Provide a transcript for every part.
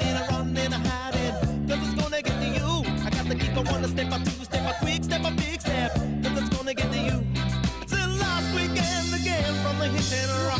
and I run and I hide it. Cause it's gonna get to you. I got to keep on one step, a two step, a quick step, a big step. Cause it's gonna get to you. Till last weekend again from the hit and run.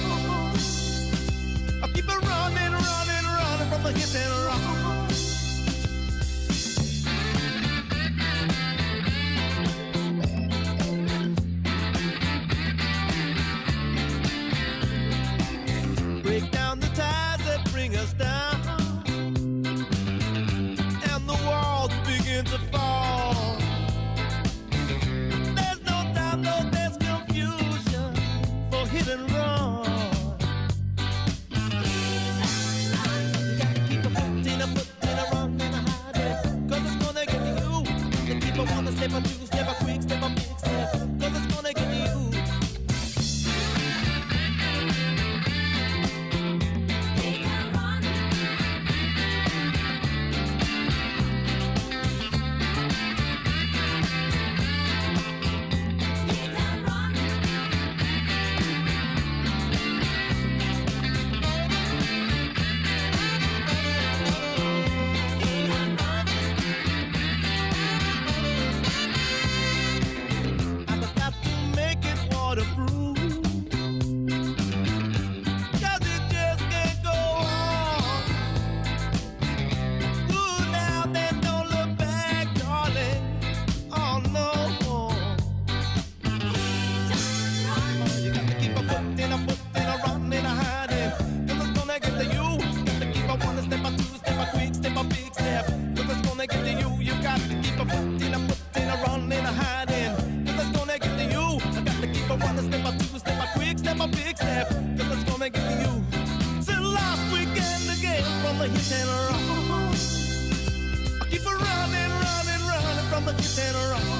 laugh, cause it's gonna get to you. Till last weekend again from the hit and rock. I keep running, running, running from the hit and rock.